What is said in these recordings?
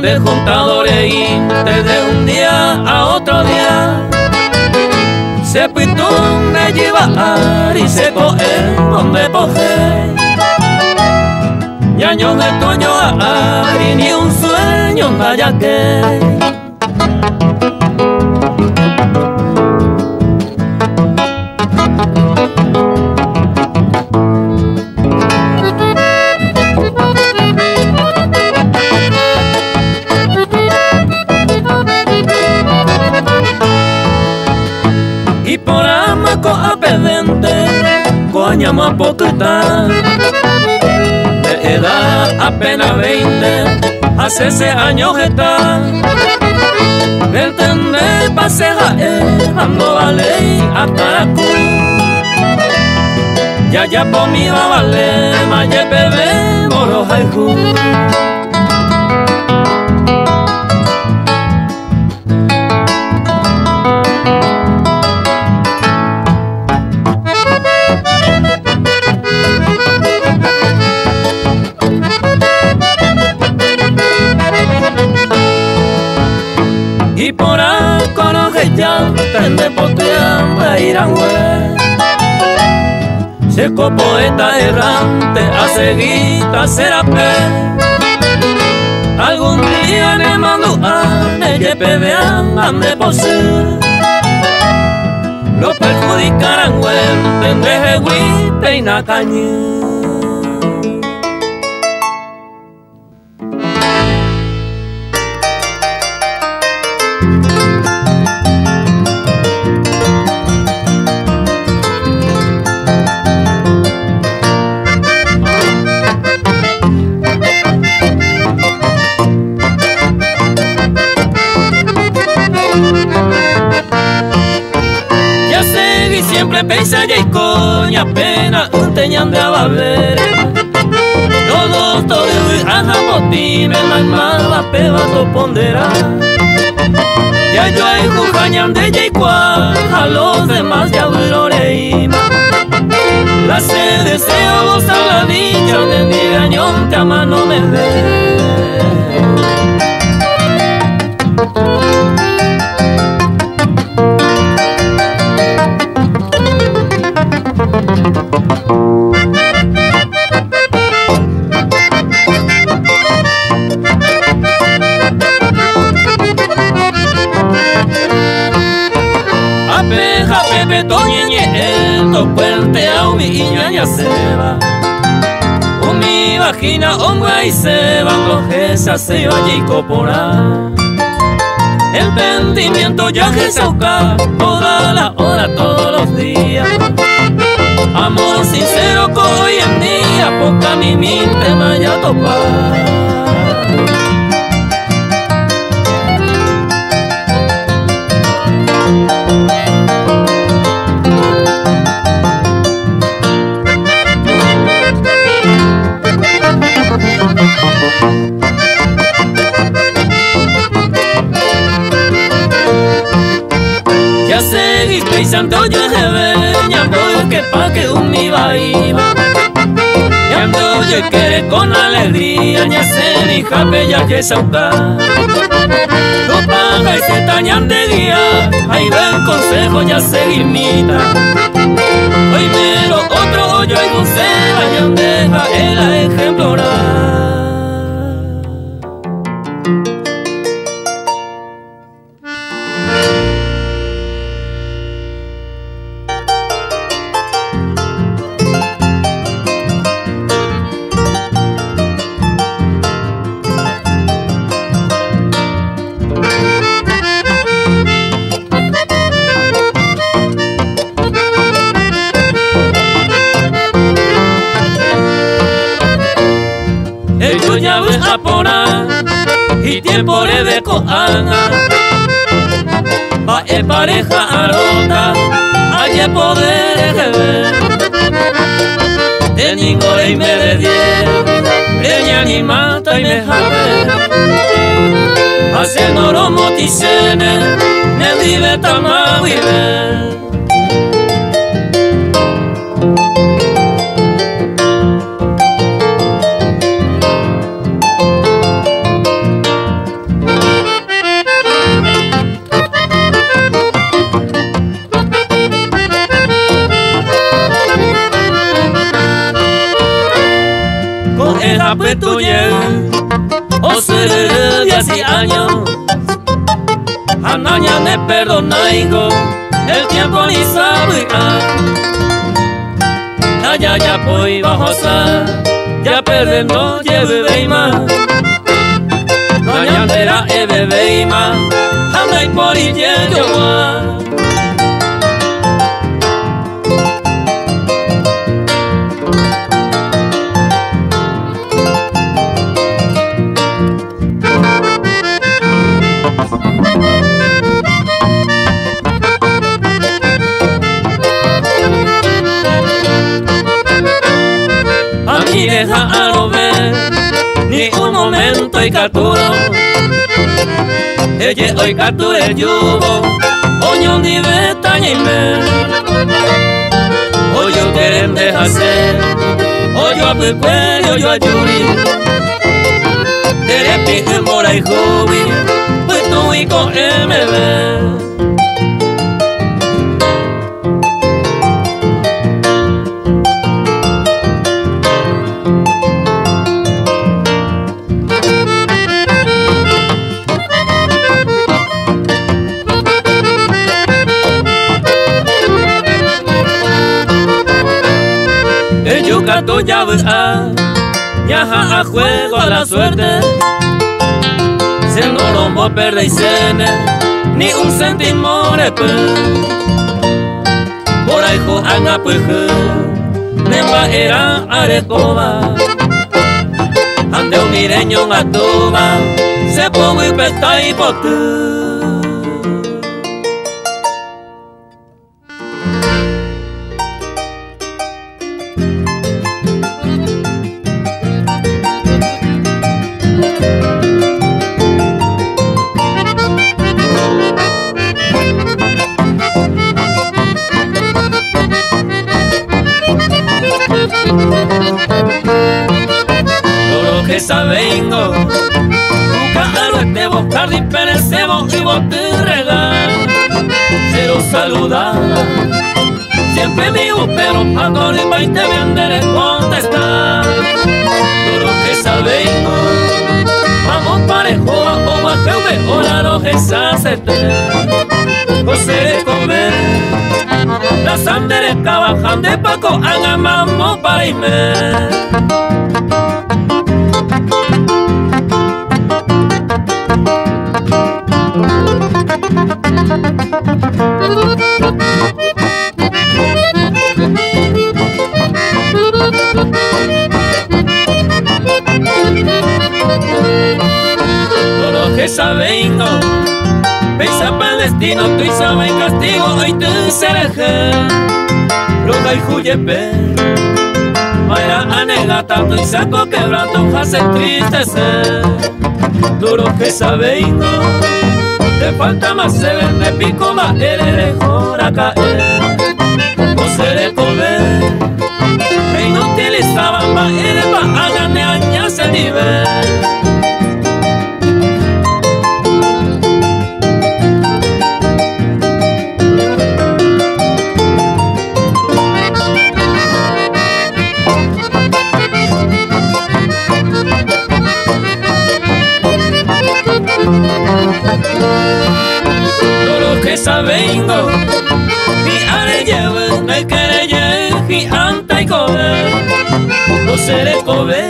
Y ande juntado de un día a otro día. Se pitón me lleva y se coge donde coge. Y años de toño a y ni un sueño vaya que. Más poquita de edad apenas 20, hace ese años está. Entender paseja dando la ley hasta la Ya ya por mi vale, maye bebé, moro haiku. Poteamba irangüe Seco poeta errante a serape Algún día ne mando ane que pevean ande pose Lo perjudicarán tende jeguite y nacañe teñan de ababer Todos todos aja motime la mala peba to pondera Ya yo hay jujañan de yeikua a los demás ya ma La se deseo a la dicha de mi gañón te ama no me ve. seba mi vagina onga y seba Esa se vaya y copora. El pendimiento ya que se Toda la hora, todos los días. Amor sincero que hoy en día Poca mi mente vaya topar yo quiere con alegría ya se mi ya que sauca No paga y se tañan de día Ahí ven consejo ya seguir mita Hoy mero otro hoyo y un se y deja el ejemplar y tiempo de coana va e pareja arota hay poder ver de ningún y me de ni mata y me jave hace noro moticene ne vive tamawive Hace años Anaña ne perdonaigo El tiempo ni sabe Ya ya poi bajo Ya perdendo lleve beima Nañandera ebe beima Andai por y yo capturo. Ella hoy captura el yugo oño di beta y me. Oyo oyo a pepe oyo a yuri. Tere pi en mora y jubi pues tú y con MB gato llave a Yaja a juego a la suerte. Se no rombo perde y cene Ni un centimore pe Por ahí joan a peje Nemba era arecoba. Ande un mireño a toba Se pongo y pesta y potu de comer Las anderes trabajan de Paco Hagamamos para Roja y juyepe, vaya anegata, saco quebranto, hace ser. Duro que sabengo, te falta más se vende pico más eres a caer o se le comer me no utilizaban más eres para el nivel sabengo Mi are lleve no hay que le llegue anta y cobe No seré cobe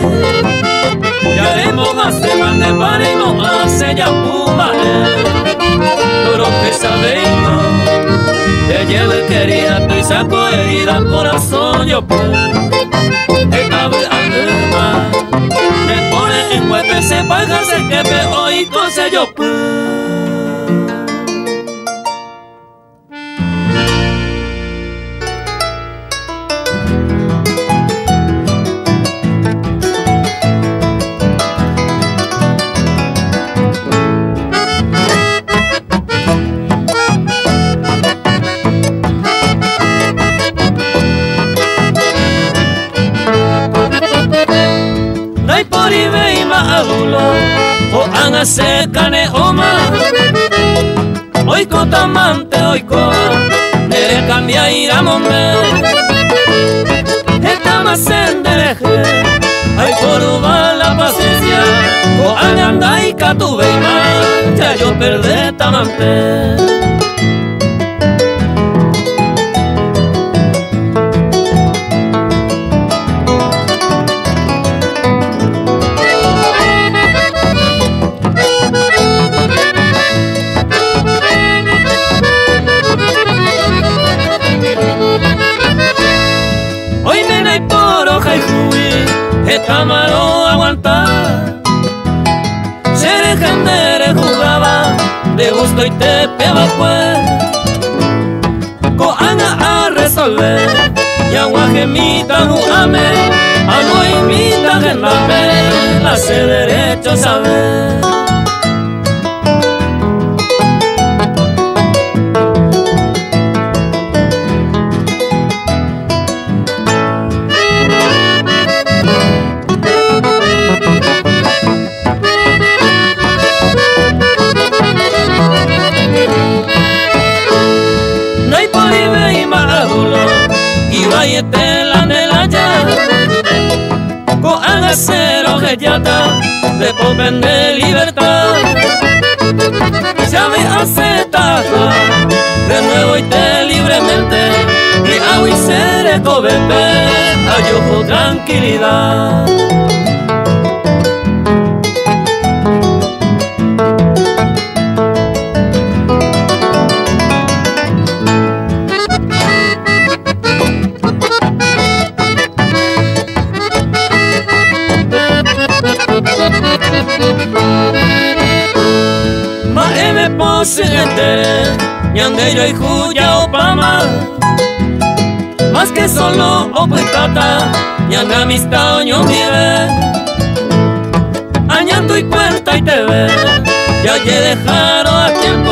Ya haremos hace más de paremos hace ya puma. Pero que sabengo Te lleve querida tu y saco herida corazón yo pues cabe alma Me pone en huepe se paga se que me oí cosa yo pues anga sekane oma Oiko tamante oiko nere cambia iramonde Eta masendereje Ay por la paciencia. Ko andai tu beima Ya yo perdé tamante de popen de libertad. Ya me acepta de nuevo y te libremente y a seré cobebe ayojo tranquilidad Ñandeyo y Juya Opama Más que solo Opetata Ñanga amistad oño vive Añando y cuenta y te ve Ya que dejaron a tiempo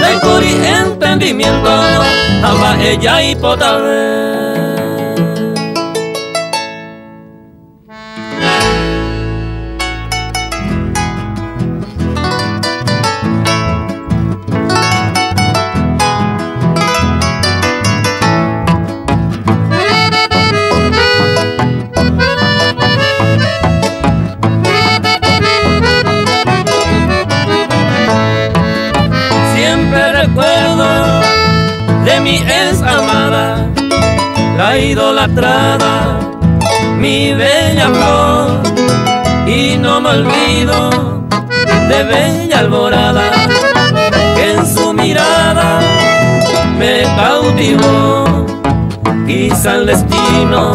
De curi entendimiento. Amba ella y potable idolatrada, mi bella flor, y no me olvido de bella alborada, que en su mirada me cautivó, quizá el destino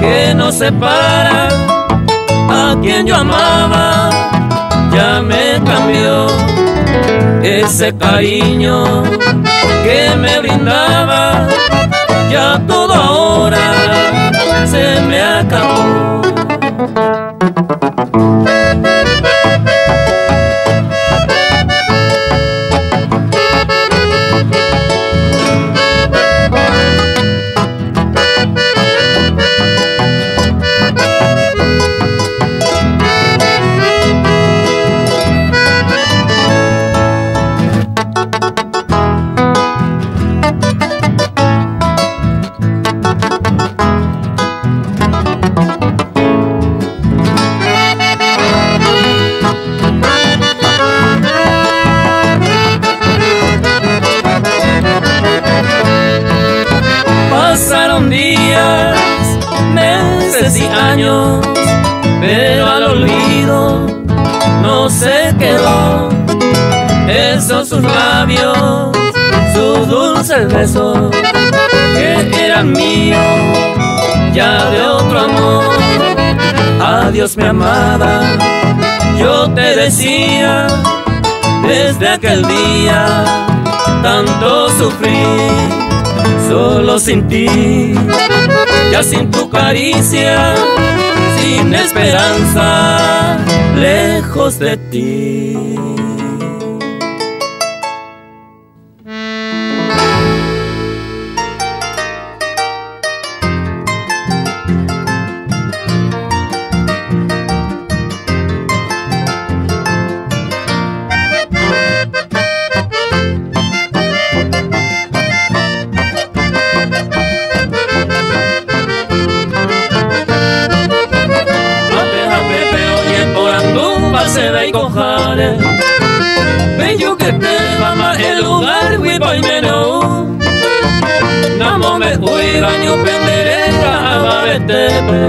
que nos separa, a quien yo amaba, ya me cambió ese cariño que me brindaba ya todo ahora se me acabó. Pero al olvido no se quedó. Esos sus labios, sus dulces besos, que eran míos, ya de otro amor. Adiós mi amada, yo te decía, desde aquel día, tanto sufrí, solo sin ti, ya sin tu caricia sin esperanza, lejos de ti. Quiere. Bello que te va el lugar, know. Namo me ui baño penderera, vetepe.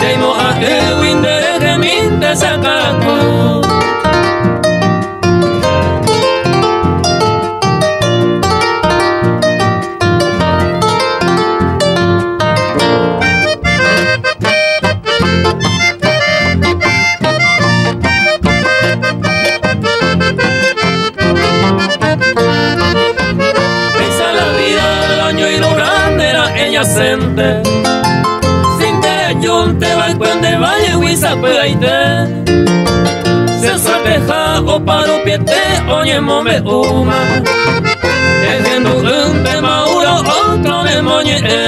Seimo a e winde de min bylaj ten Se sapeha o paru piete o niemo me uma Ehendu un te mauro o tome monie e.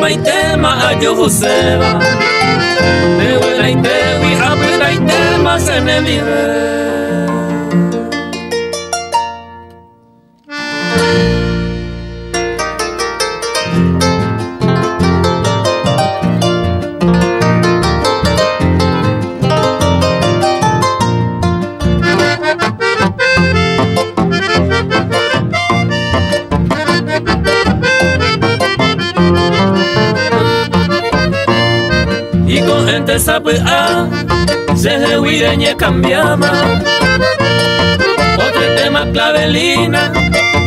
isawala e maite ma ayo joseba Te huela y te wi abuela y te a se huireñe cambiama. Otro tema clavelina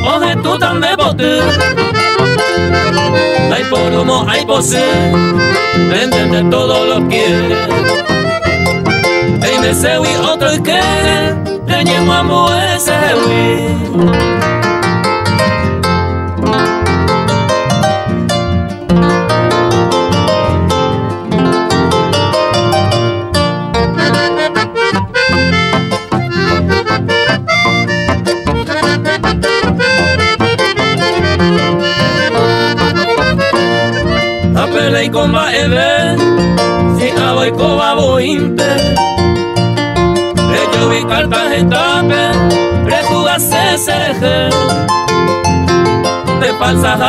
oje tú tan de bote. Hay por humo hay pose venden de todo lo quiere. Y me se otro que reñemos amo ese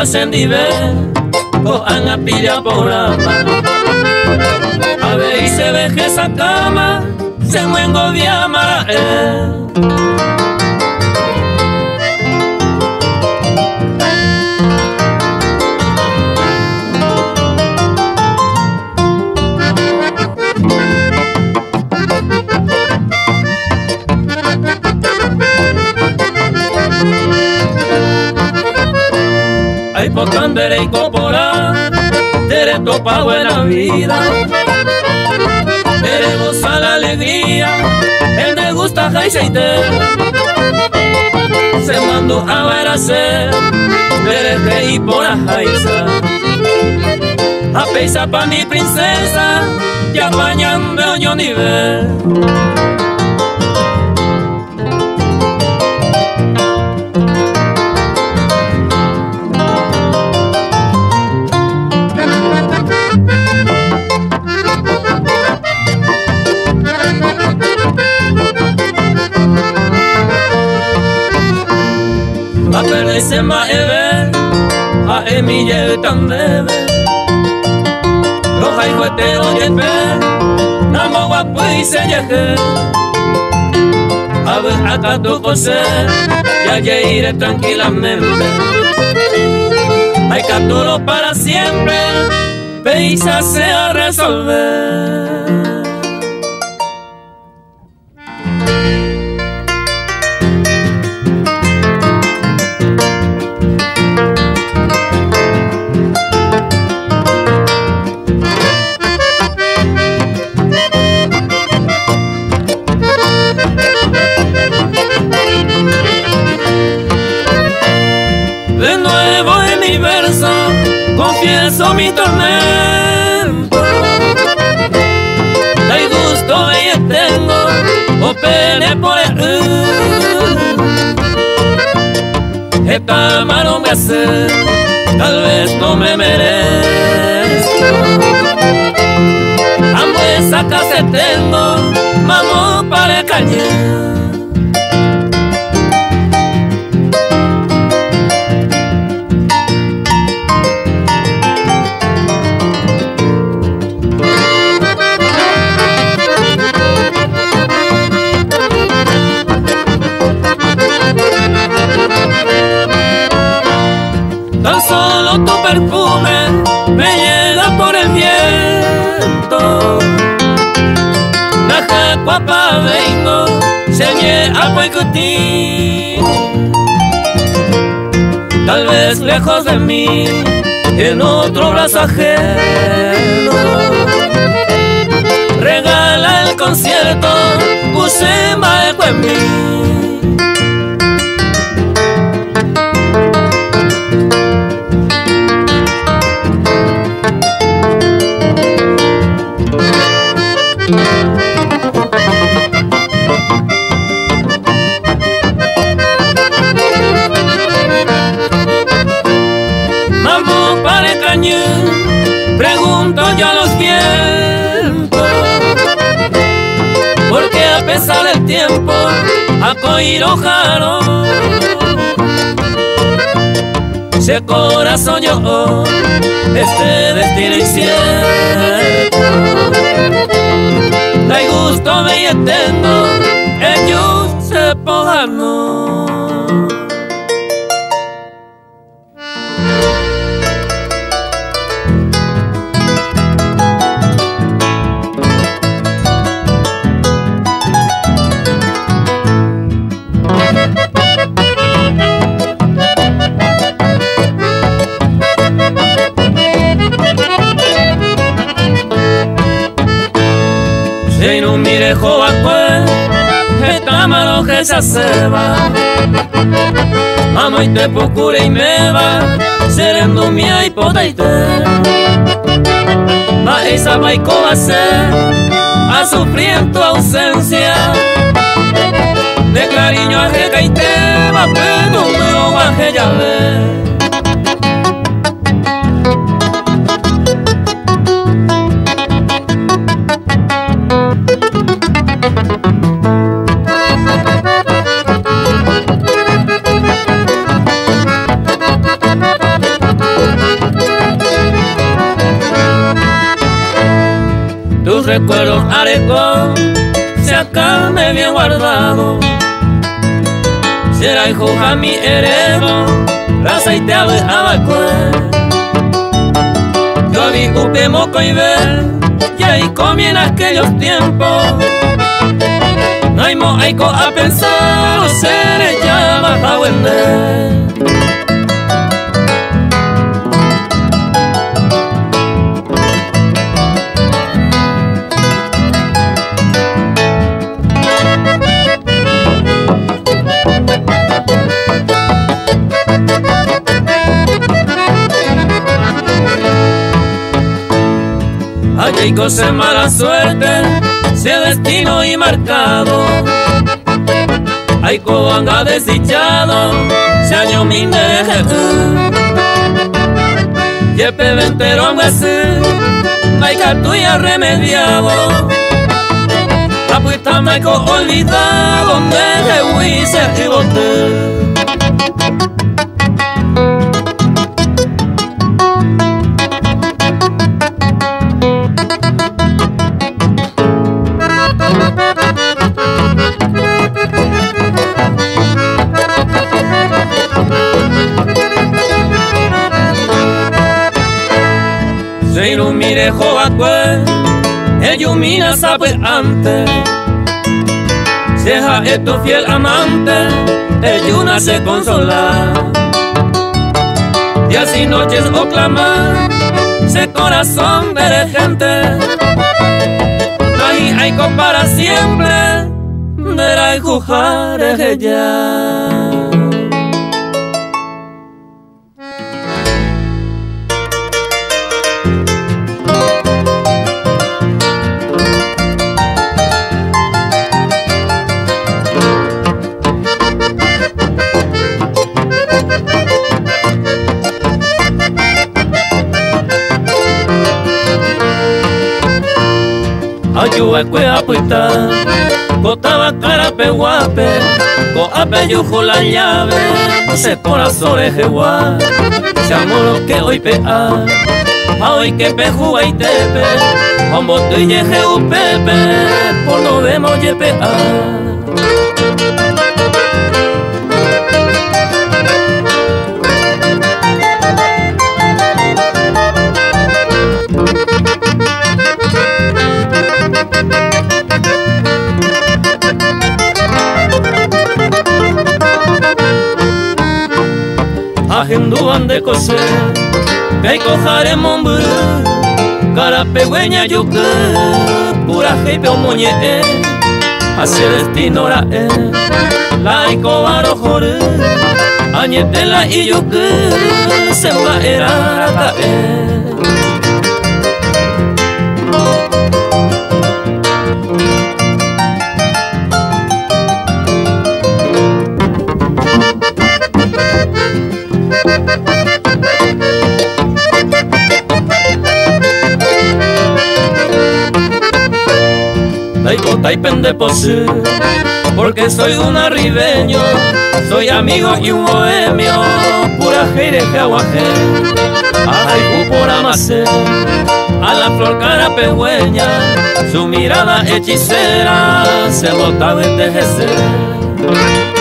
De falsas hacen dive Cojan a pilla por ama A ver y se veje esa cama Se muengo viamara eh Pocandere y copora, tere topa buena vida. Tere goza la alegría, el de gusta jaiseite. Se mandó a ver a ser, tere y por jaisa. A peisa pa mi princesa, y apañando yo nivel. Se ma eve a emille tan debe los hay juete oyepe namo guapo y se yeje a ver acá tu cose ya iré tranquilamente. Hay capturo para siempre peisa se a resolver confieso mi tormento. Hay gusto y tengo o pene por el esta mano me hace tal vez no me merezco. Amo esa casa tengo vamos para el cañón me llega por el viento. Naja guapa vengo, señé a ti. Tal vez lejos de mí, en otro brazo ajeno. Regala el concierto, puse mal en mí. Tiempo, a se corazón yo, este destino incierto, da gusto me entiendo, ellos se no que se seba Amo y te procure y me va Serendo mia hipoteite Va esa va y A sufrir tu ausencia. De cariño a y te va Pero me va a ver recuerdos arecó se acá me bien guardado. Será hijo a mi y te abre abacue yo vi upe moco y ver y ahí comí en aquellos tiempos. No hay mo a pensar se ya baja Hay cosas mala suerte, se destino y marcado. Hay anga desdichado, se año mi neje. Yepe ventero angüese, hay tuya remediado. Apuesta maico olvidado, me huise y boté. Mire joacue, ellos sabe antes. Seja esto fiel amante, ellos se consola. Y así noches o clamar, se corazón de gente. Ahí hay para siempre, de la ya. yuwa kwe apuita Cotaba cara pe guape. Co ape yujo la llave. Se corazón de jeguá Se amor que hoy pe a Hoy que pe juwa y tepe. Hombo tu y yeje pepe. Por lo vemos yepe zindu handeko zer Gaiko jare monburu Garape guenia Pura jeipe omoñe e Hazer ez dinora e. Laiko baro jore Añetela iluke Zeuga erarata e. rata e y pende porque soy un arribeño, soy amigo y un bohemio, pura jere jaguaje, ay por a la flor cara pegüeña, su mirada hechicera se botaba en tejecer.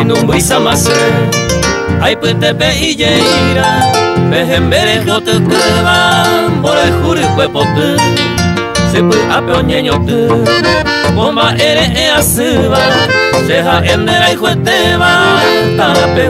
Mai numbu isamase Ai pute pe ijeira Behembere jote keba Bora juri kwe pote Sepu ape onyeño te Bomba ere e asiba Seja endera y jueteba Tara pe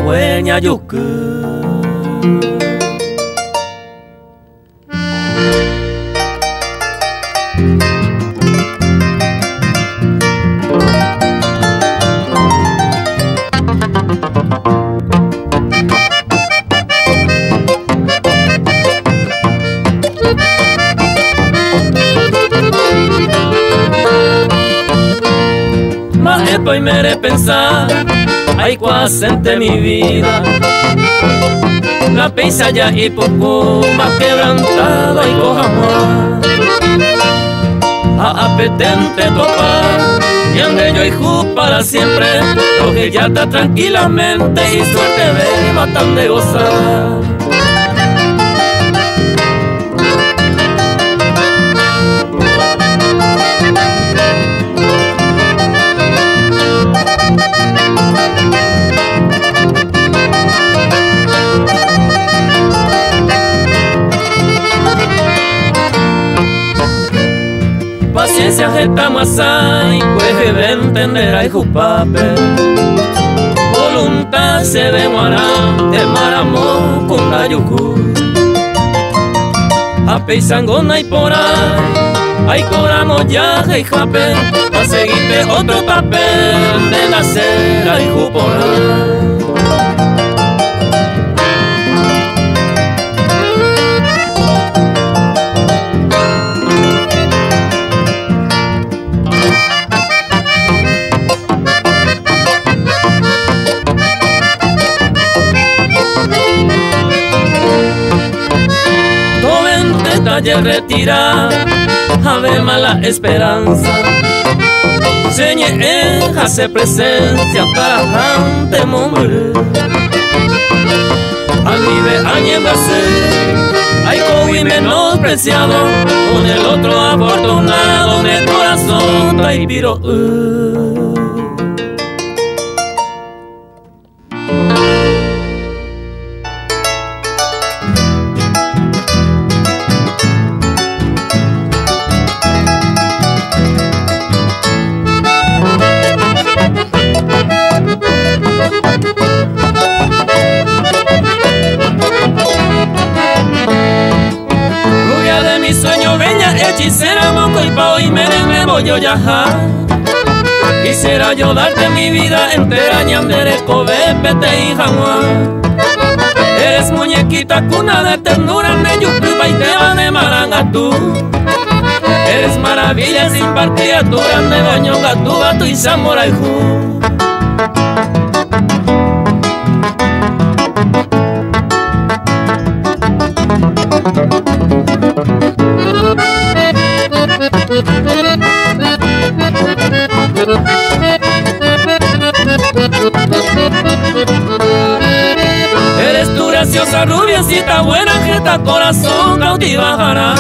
hay entre mi vida. La pisa ya y poco más quebrantada y cojamua. A apetente topar, y ande yo y para siempre. Coge ya está tranquilamente y suerte de matan de gozar. Estamos ahí, pues de entender ay jupape. Voluntad se ve de maramo con la yucu. A peisangona y por ahí, ay coramos ya y jape, a seguirte otro papel de nacer ay jupora. Calle retira, ave mala esperanza. Señe hace presencia tarajante mombre. Anive añembase, hay cowi menospreciado, con el otro afortunado de corazón, taipiro. Uh. Yo Quisiera yo darte mi vida entera ñandere cobe pete y jamua Eres muñequita cuna de ternura de Yucuba y te va de Marangatú. Eres maravilla sin par criatura de baño gatúa y samurai Eres tu graciosa rubiecita, buena jeta, corazón cautivará.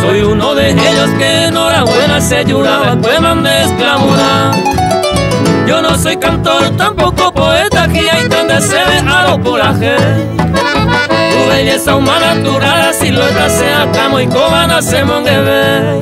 Soy uno de ellos que enhorabuena se lloraba, puedan de esclavura. Yo no soy cantor, tampoco poeta, que hay tan a lo coraje. Tu belleza humana, tu rara silueta, sea camo y cobana, se monguebe.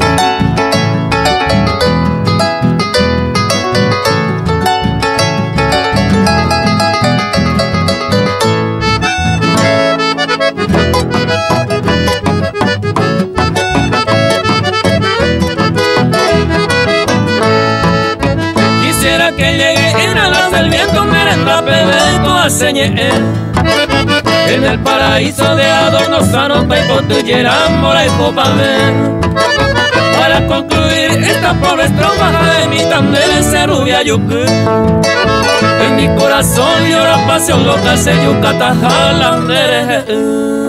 Viento merenda pebeco a en el paraíso de adornos sanos paipotullera mora y para concluir esta pobre estrofa de mi tan de rubia yucu en mi corazón llora pasión loca se yucata jalandere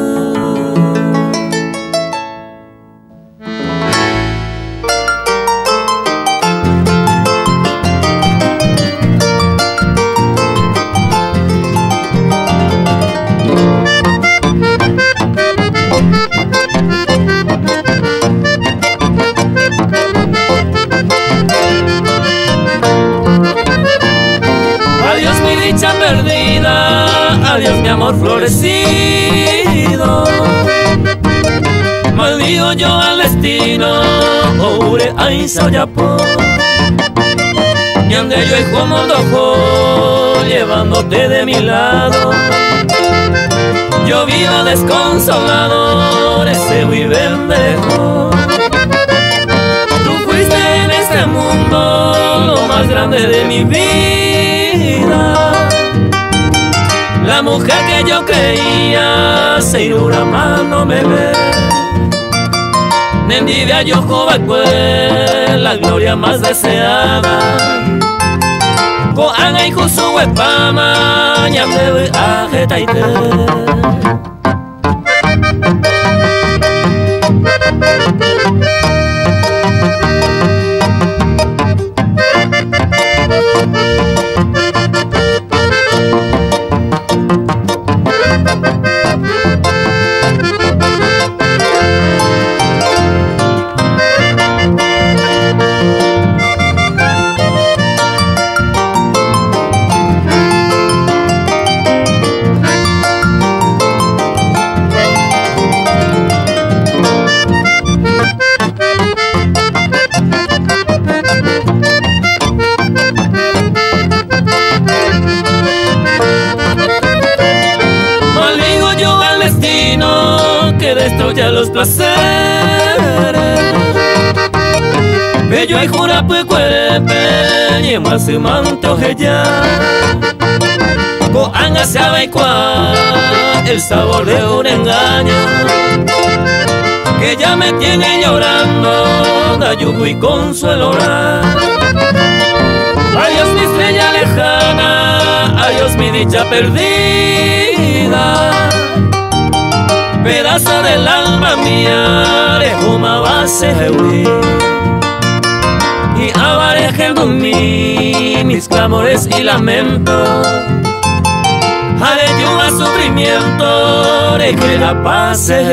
me ve. Nendidia yo joven la gloria más deseada. Koanga y Josu Wepama, Ñamde Ajetaite se manto ya. Coanga cuál, el sabor de un engaño. Que ya me tiene llorando, yugo y consuelo. Adiós mi estrella lejana, adiós mi dicha perdida pedazo del alma mía de Juma y abareje mis clamores y lamentos haré yo a sufrimiento de que la paz se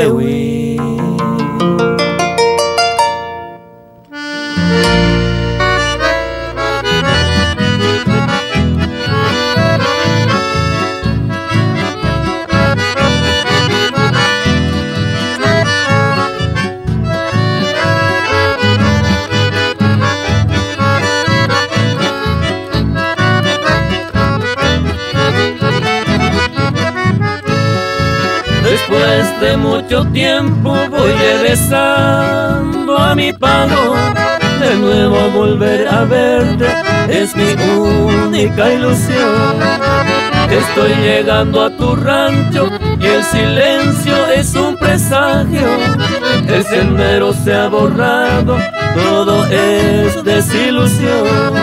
mucho tiempo voy regresando a mi pago De nuevo volver a verte es mi única ilusión Estoy llegando a tu rancho y el silencio es un presagio. El sendero se ha borrado, todo es desilusión.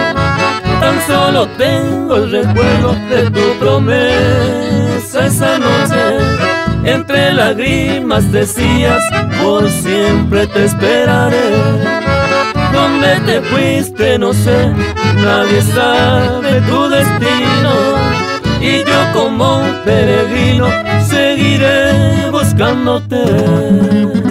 Tan solo tengo el recuerdo de tu promesa esa noche. Entre lágrimas decías, por siempre te esperaré. ¿Dónde te fuiste? No sé, nadie sabe tu destino y yo como un peregrino seguiré buscándote.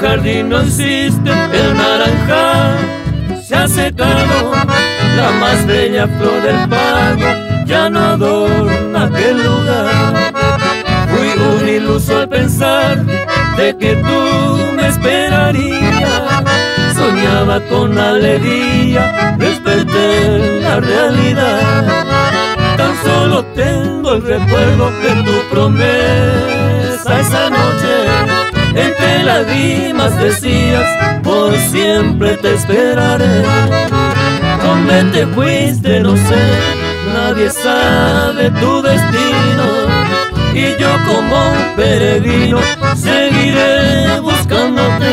Jardín no existe, el naranja se ha secado, la más bella flor del pago ya no adorna aquel lugar. Fui un iluso al pensar de que tú me esperarías, soñaba con alegría, desperté la realidad. Tan solo tengo el recuerdo de tu promesa lágrimas decías, por siempre te esperaré. ¿Dónde te fuiste? No sé, nadie sabe tu destino. Y yo como un peregrino seguiré buscándote.